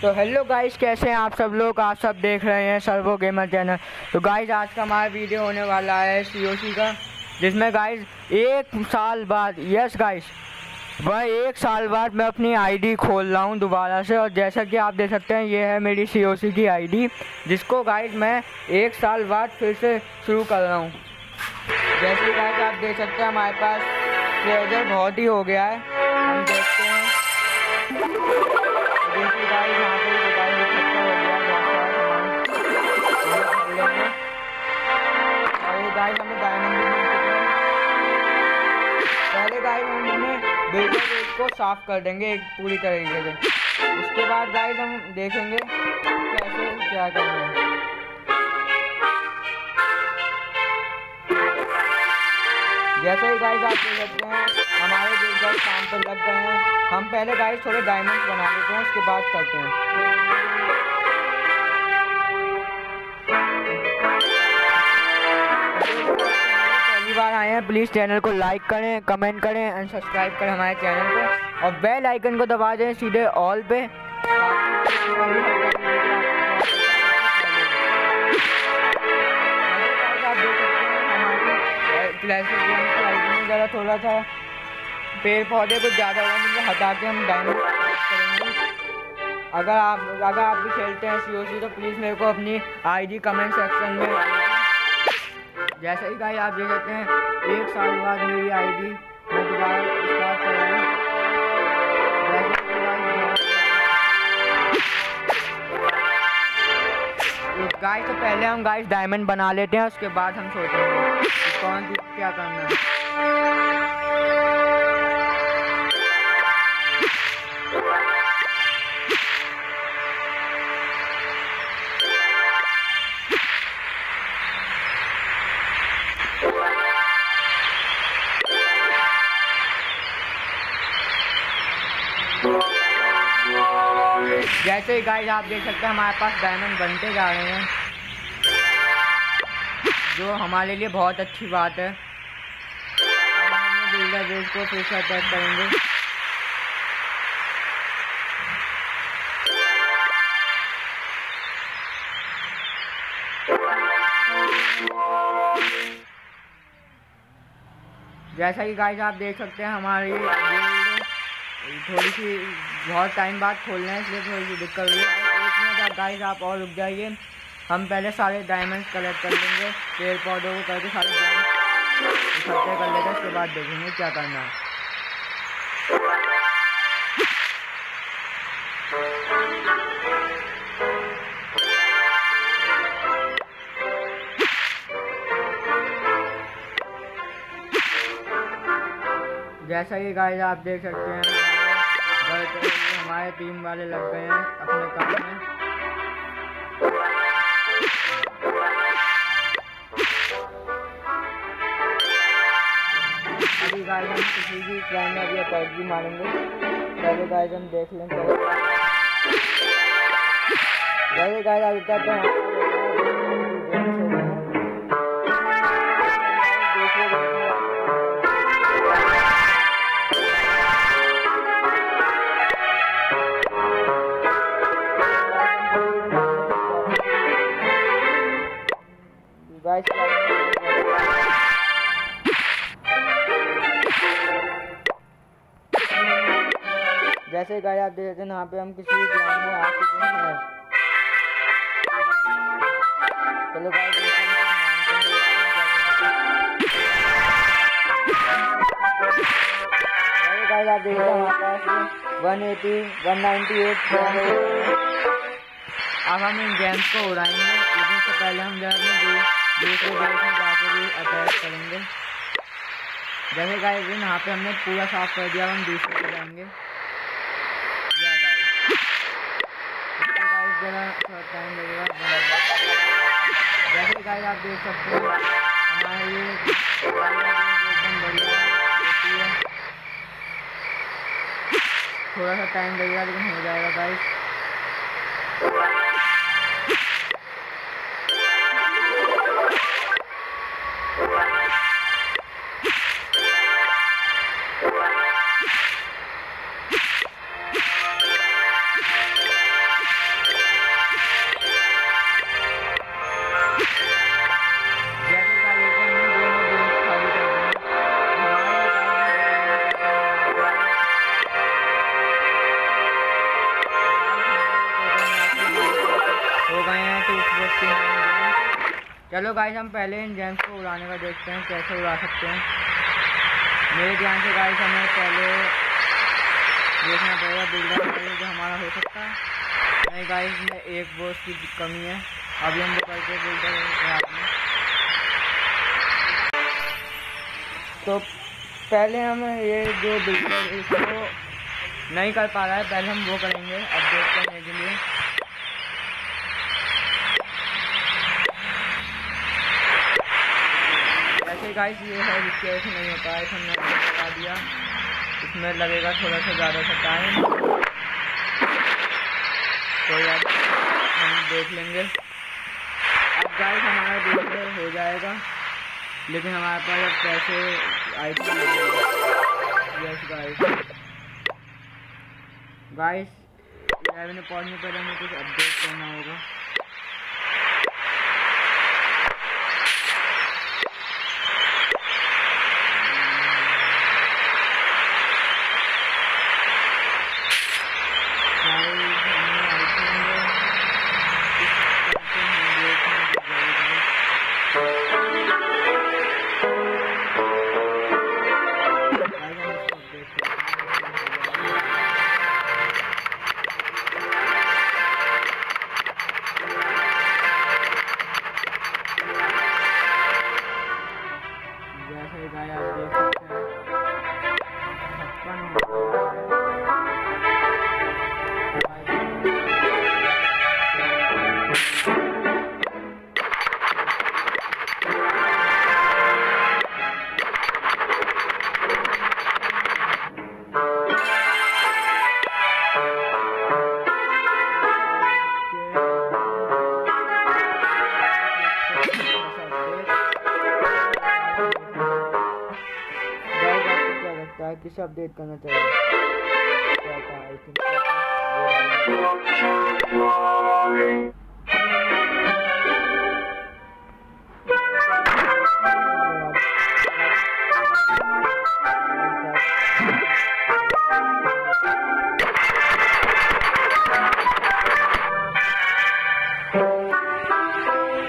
तो hello guys कैसे हैं आप सब लोग? आप सब देख रहे हैं सर्वो गेमर चैनल तो गाइस आज का हमारा वीडियो होने वाला है सीओसी का, जिसमें गाइस एक साल बाद यस गाइस वह एक साल बाद मैं अपनी आईडी खोल रहा हूँ दोबारा से, और जैसा कि आप देख सकते हैं, ये है मेरी सीओसी की आईडी जिसको गाइस मैं एक साल बाद फिर से शुरू कर रहा हूँ। जैसे गाइस आप देख सकते हैं, हमारे पास ट्रेजर बहुत ही हो गया है। हम देखते हैं। गाइस हमें डायमंड पहले गाइस हम इन्हें बिल्डर को साफ़ कर देंगे, एक पूरी तरीके से। उसके बाद गाइस हम देखेंगे कैसे क्या करना है। जैसे ही गाइस आप देख सकते हैं, हमारे बिल्डर काम पर लग गए हैं। हम पहले गाइस थोड़े डायमंड बना लेते हैं, उसके बाद करते हैं। हैं प्लीज़ चैनल को लाइक करें कमेंट करें एंड सब्सक्राइब करें हमारे चैनल को और बेल आइकन को दबा दें सीधे ऑल पे। ज़्यादा थोड़ा सा पेड़ पौधे कुछ ज़्यादा होगा हटा के हम डायमंड अगर आप अगर आप भी खेलते हैं सीओसी तो प्लीज़ मेरे को अपनी आईडी कमेंट सेक्शन में जैसे ही गाय आप देख सकते हैं, एक साल बाद मेरी आईडी मैं दोबारा तो पहले हम गाय डायमंड बना लेते हैं, उसके बाद हम सोचेंगे कौन कौन क्या करना है। जैसे ही गाइस आप देख सकते हैं हमारे पास डायमंड बनते जा रहे हैं। जो हमारे लिए बहुत अच्छी बात है। बिल्डर को फिर से अटैक करेंगे। जैसा कि गाइस आप देख सकते हैं हमारी थोड़ी सी बहुत टाइम बाद खोलना है, इसलिए थोड़ी सी दिक्कत हुई। है एक मिनट आप गाइस आप और रुक जाइए। हम पहले सारे डायमंड्स कलेक्ट कर लेंगे, पेड़ पौधों को करके सारे इकट्ठे कर हैं, उसके बाद देखेंगे क्या करना है। जैसा कि गाइस आप देख सकते हैं हमारे टीम वाले लग गए हैं अपने काम में। अभी गाइस हम किसी भी ट्रेन में अभी अटैक भी मारेंगे। पहले गाइस हम देख लें। पहले पहले गाइस अभी तक तो जैसे गाय आप देख हैं यहाँ पे हम किसी भी ग्राउंड में आ चुके हैं चलो आप देख रहे हैं हमारे पास one eighty one ninety eight अब हम इन गेम्स को उड़ाएँगे लेकिन उससे पहले हम जो अपने दूसरे देश में जाकर भी अटैक करेंगे जैसे गाइस यहाँ पे हमने पूरा साफ़ कर दिया हम दूसरे पे जाएँगे गाइस आप देख सकते हैं हमारे एकदम बढ़िया है थोड़ा सा टाइम लगेगा लेकिन हो जाएगा गाइस चलो गाइस हम पहले इन जेम्स को उड़ाने का देखते हैं, कैसे उड़ा सकते हैं। मेरे ध्यान से गाइस हमें पहले देखना पड़ेगा बिल्डर जो हमारा हो सकता है। नहीं गाइस में एक बोस की कमी है। अभी हम वो करके बिल्डर तो पहले हम ये जो बिल्डर इसको नहीं कर पा रहा है, पहले हम वो करेंगे अपडेट करने के लिए। गाइस ये है जिसकी वजह से नहीं है हमने बता दिया। इसमें लगेगा थोड़ा सा ज़्यादा सा टाइम तो यार, हम देख लेंगे। अब गाइस हमारा बिल्डर हो जाएगा। लेकिन हमारे पास अब पैसे I yes guys guys eleven पहुँचने पर हमें कुछ अपडेट करना होगा। अपडेट करना चाहिए।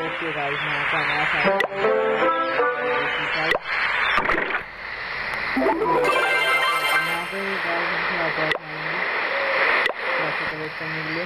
ओके गाइस मैं आता हूँ यहाँ पे गाइस हम थोड़ा बैठ आएँगे पैसे कलेक्ट करने के लिए।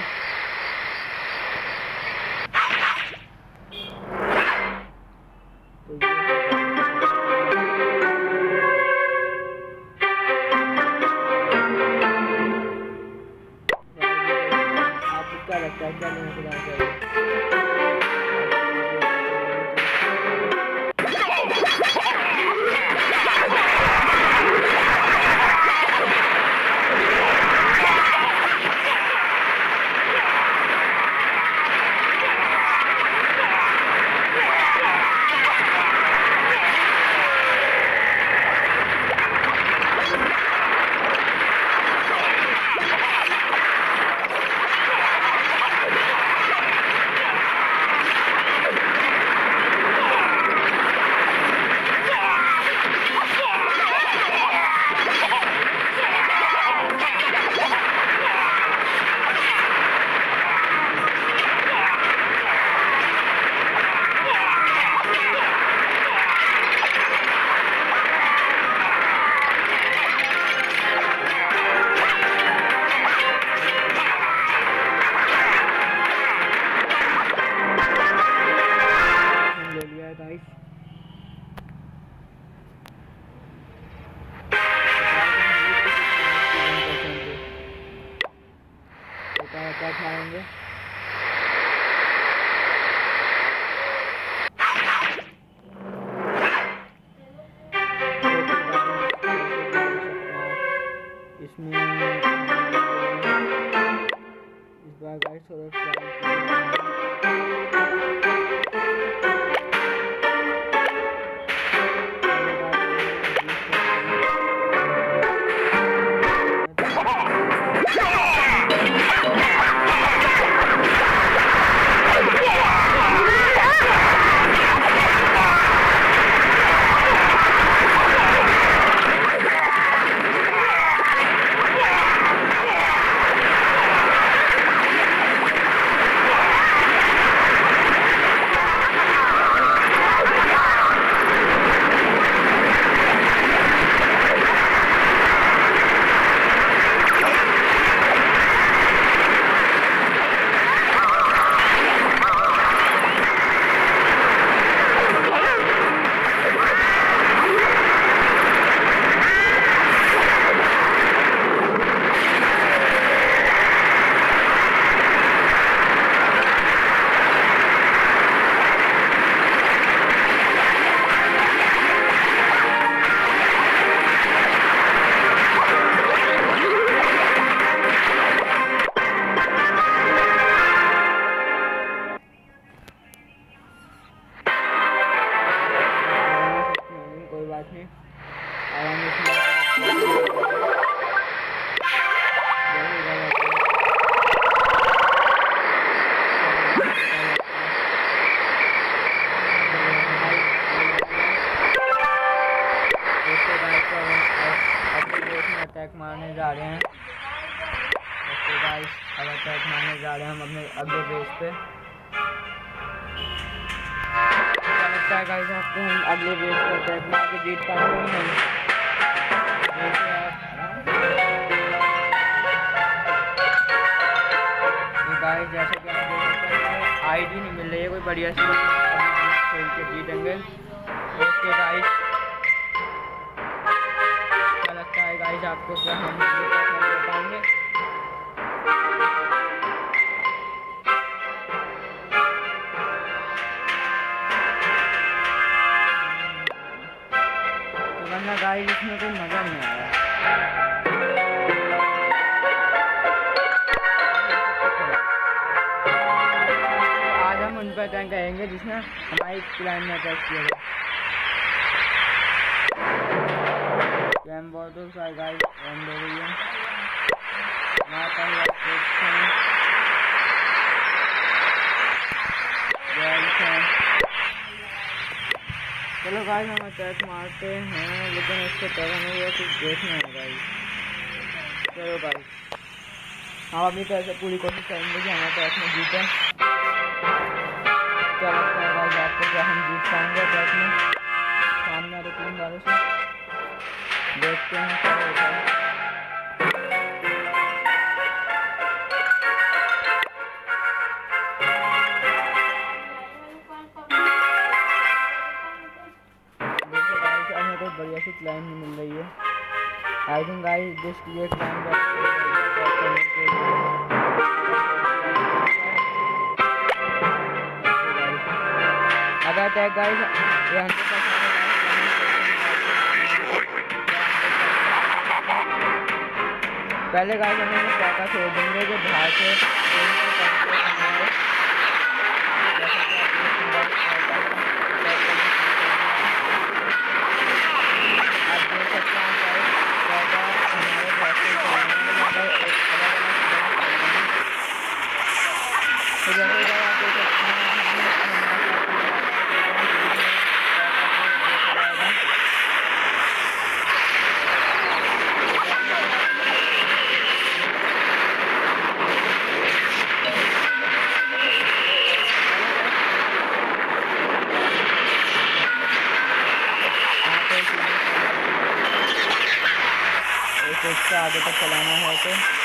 क्या पे। आपको हम अगले मार के जीत जैसे कि आप आईडी नहीं मिल रही है, कोई बढ़िया सी खेल के जीतेंगे। ओके गाइस प्लान में अटैक किया हो हो है यहाँ पर देखते हैं चलो गाइस हम अटैक मारते हैं, लेकिन उससे पहले हमें ये कुछ देखना है गाइस चलो गाइस हम अपनी तरह से पूरी कोशिश करेंगे कि हमारे अटैक में जीतें. है आपको क्या हम जीत पाएँगे अटैक में सामने वाले टीम वालों से देखते हैं क्या होता है। कोई बढ़िया सी क्लाइम मिल रही है। आई थिंक आई दिस ये क्लाइम अगर है गाइस ये पहले गाइस हमने ये पैका छोड़ देंगे जो बाहर से आप देख सकते हैं आप देख सकते हैं गाइस पैका हमारे बॉक्स में चलेंगे मगर एक अलग अलग चलेंगे तो जैसे कि आप देख सकते हैं हमें हमारे एक उससे आगे तक चलाना है तो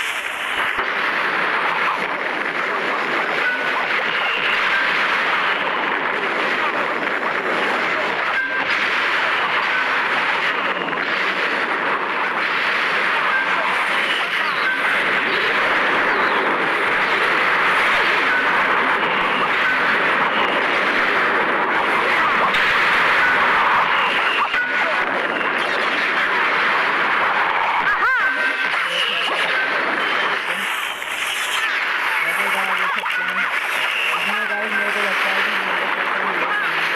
जैसे कि आप देख सकते हैं इसमें गाइस मेरे को लगता है कि मेरे को कोई लोग नहीं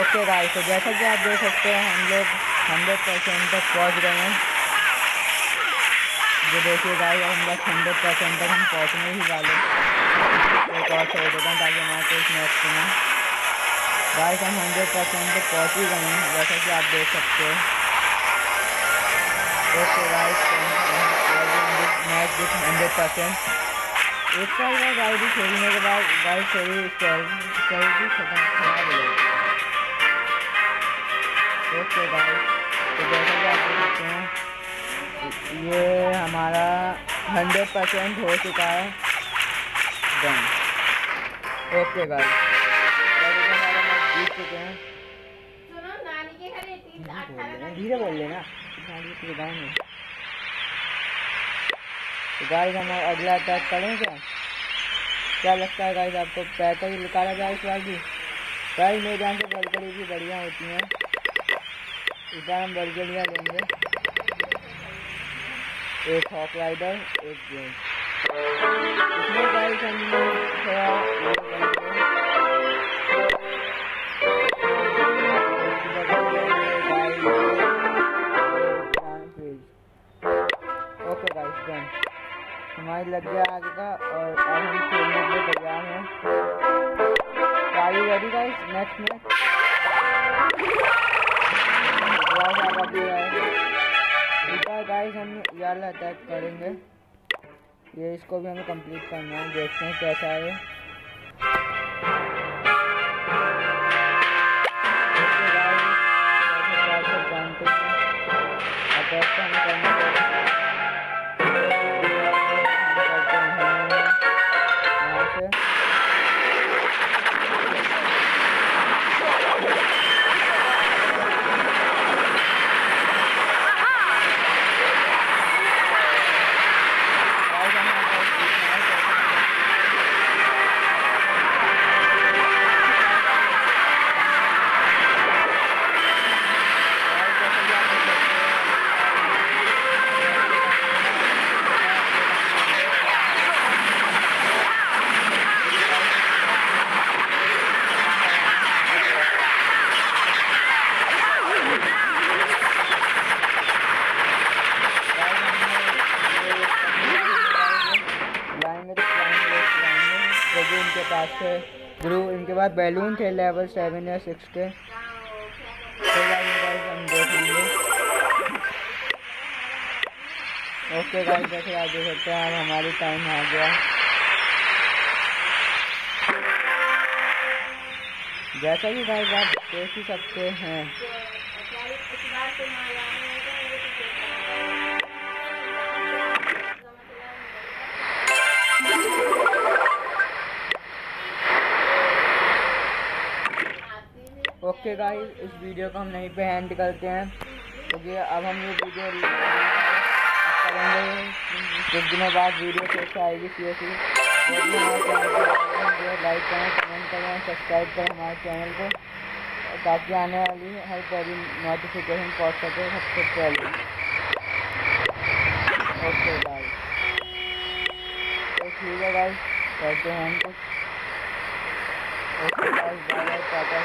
ओके गाइस तो जैसा कि आप देख सकते हैं हम लोग हंड्रेड परसेंट तक पहुँच गए हैं जो देखिए गाइस हम लोग हंड्रेड परसेंट तक हम पहुँचने ही वाले एक और छोड़ देता हूँ ताकि हमारे इस मैच में गाइस हम हंड्रेड परसेंट तक पहुँच ही गए हैं जैसा कि आप देख सकते हो okay match with hundred percent एक साल का गाड़ी खेलने के बाद गाइस थोड़ी स्ट्रेटजी खत्म खराब हो गई ओके गाइस तो जैसा कि आप देख सकते हैं। ये हमारा हंड्रेड परसेंट हो चुका है डन ओके गाइस जीत चुके हैं। इतनी धीरे बोल लेना। के तो गाइस हम अगला अटैक करें क्या क्या लगता है गाइस आपको पैसा ही निकाला जाए इस बार भी? गाइस मेरे ध्यान से बलकड़ी भी बढ़िया होती हैं। इधर हम बर्गड़िया लेंगे एक हॉक राइडर, एक गेम। ओके गाइस डन हमारी लग गया आगे का और अब हम खेलने के लिए तैयार हैं। गाड़ी गाइस नेक्स्ट मैच गाइस हम यार अटैक करेंगे। ये इसको भी हमें कंप्लीट करना है, देखते हैं कैसा है। अटैक करना इनके पास थे। ग्रू इनके पास बैलून थे लेवल सेवन या सिक्स के। ओके गाइस जैसे आप देख सकते हैं, अब हमारी टाइम आ गया। जैसा कि गाइस आप देख ही सकते हैं। ओके गाइस इस वीडियो को हम नहीं पे हैंड करते हैं। क्योंकि तो अब हम ये वीडियो करेंगे। कुछ दिनों बाद वीडियो कैसे आएगी सी एस लाइक करें कमेंट करें सब्सक्राइब करें हमारे चैनल को। ताकि आने वाली हर पहली नोटिफिकेशन पहुँच सके सबसे पहले। ओके गाइस तो ठीक है गाइस करते हैं हम कुछ। Bye bye Tata